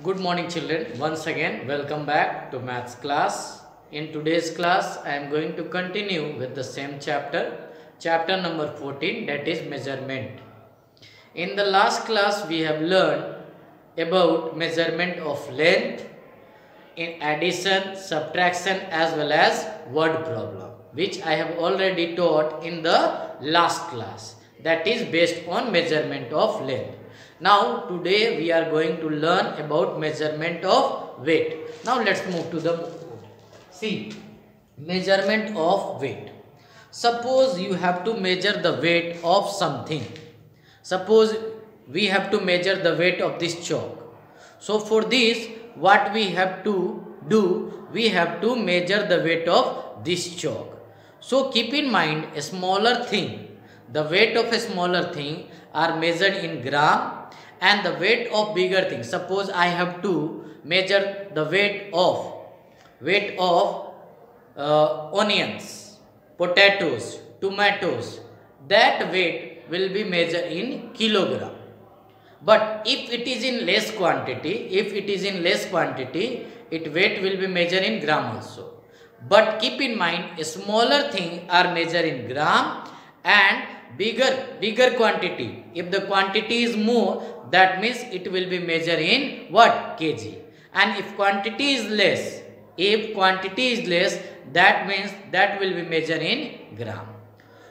Good morning children. Once again welcome back to maths class. In today's class I am going to continue with the same chapter. Chapter number 14 that is measurement. In the last class we have learned about measurement of length in addition, subtraction as well as word problem which I have already taught in the last class that is based on measurement of length. Now today we are going to learn about measurement of weight. Now let's move to the see measurement of weight. Suppose you have to measure the weight of something. Suppose we have to measure the weight of this chalk. So for this what we have to do we have to measure the weight of this chalk. So keep in mind a smaller thing the weight of a smaller thing are measured in gram and the weight of bigger things. Suppose i have to measure the weight of weight of uh, onions potatoes tomatoes. That weight will be measured in kilogram. But if it is in less quantity if it is in less quantity it weight will be measured in gram also. But keep in mind a smaller thing are measured in gram and bigger bigger quantity. If the quantity is more that means it will be measured in what? Kg. And if quantity is less if quantity is less that means that will be measured in gram.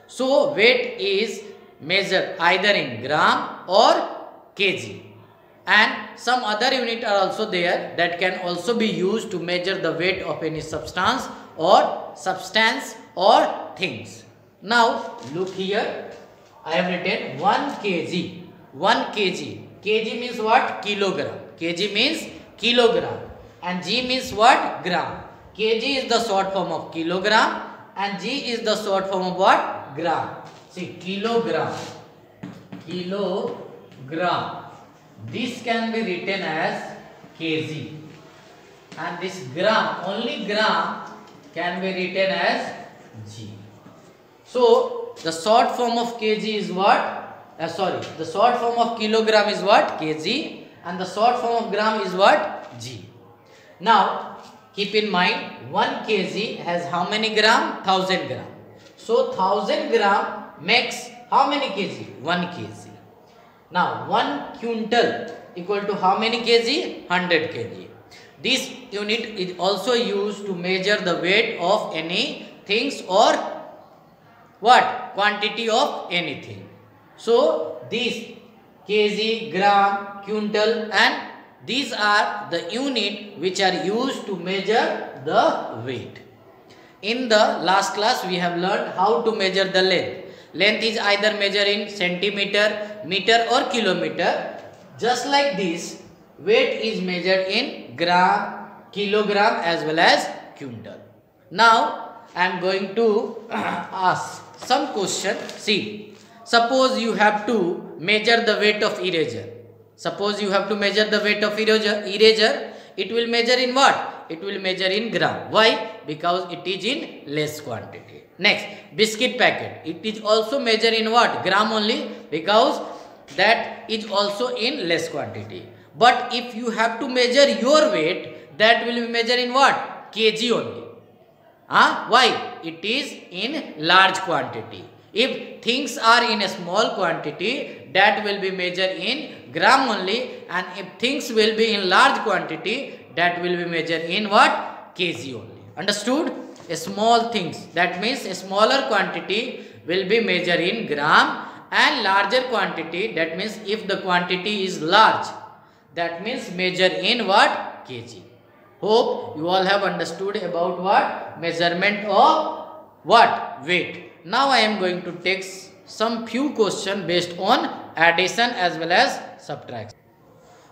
So weight is measured either in gram or kg. And some other unit are also there that can also be used to measure the weight of any substance or substance or things now look here. I have written 1 kg. 1 kg. Kg means what? Kilogram. Kg means kilogram. And g means what? Gram. Kg is the short form of kilogram. And g is the short form of what? Gram. See kilogram. Kilogram. This can be written as kg. And this gram only gram can be written as g so the short form of kg is what? Uh, sorry the short form of kilogram is what? Kg. And the short form of gram is what? G. Now keep in mind 1 kg has how many gram? 1000 gram. So 1000 gram makes how many kg? 1 kg. Now 1 quintal equal to how many kg? 100 kg. This unit is also used to measure the weight of any things or what quantity of anything so these kg, gram, quintal and these are the unit which are used to measure the weight. In the last class we have learned how to measure the length. Length is either measured in centimeter, meter or kilometer. Just like this weight is measured in gram, kilogram as well as quintal. Now I am going to ask some question. See Suppose you have to measure the weight of eraser. Suppose you have to measure the weight of eraser, eraser it will measure in what? It will measure in gram. Why? Because it is in less quantity. Next, biscuit packet. It is also measure in what? Gram only because that is also in less quantity. But if you have to measure your weight, that will be measured in what? kg only. Huh? Why? It is in large quantity. If things are in a small quantity, that will be measured in gram only and if things will be in large quantity, that will be measured in what? kg only. Understood? A small things, that means a smaller quantity will be measured in gram and larger quantity, that means if the quantity is large, that means measure in what? kg. Hope you all have understood about what? Measurement of what? Weight. Now I am going to take some few question based on addition as well as subtraction.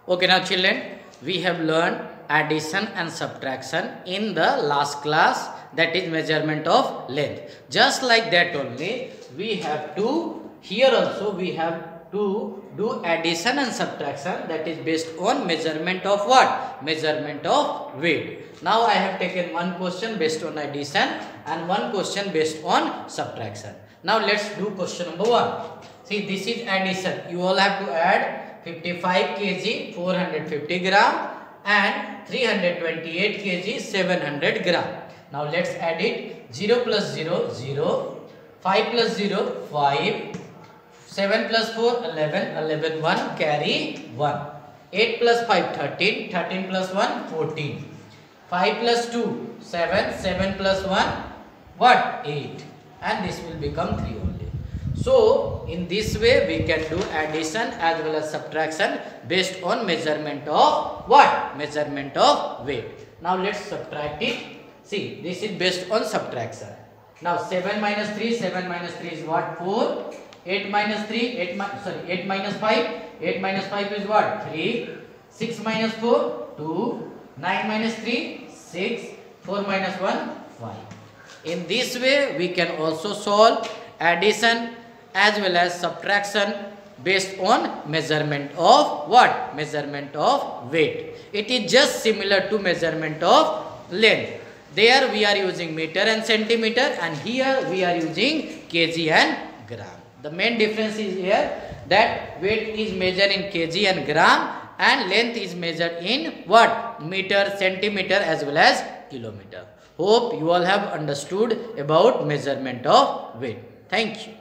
Okay now children we have learned addition and subtraction in the last class that is measurement of length. Just like that only we have to here also we have to do addition and subtraction that is based on measurement of what? Measurement of weight. Now I have taken one question based on addition and one question based on subtraction. Now let's do question number 1. See this is addition. You all have to add 55 kg 450 gram and 328 kg 700 gram. Now let's add it 0 plus 0 0 5 plus 0 5 7 plus 4 11 11 1 carry 1 8 plus 5 13 13 plus 1 14 5 plus 2 7 7 plus 1 what? 8 and this will become 3 only. So in this way we can do addition as well as subtraction based on measurement of what? Measurement of weight. Now let's subtract it. See this is based on subtraction. Now 7 minus 3 7 minus 3 is what? 4 8 minus 3 8 mi sorry 8 minus 5 8 minus 5 is what? 3 6 minus 4 2 9 minus 3 6 4 minus 1 5 in this way we can also solve addition as well as subtraction based on measurement of what? Measurement of weight. It is just similar to measurement of length. There we are using meter and centimeter and here we are using kg and gram the main difference is here that weight is measured in kg and gram and length is measured in what? Meter centimeter as well as kilometer. Hope you all have understood about measurement of weight thank you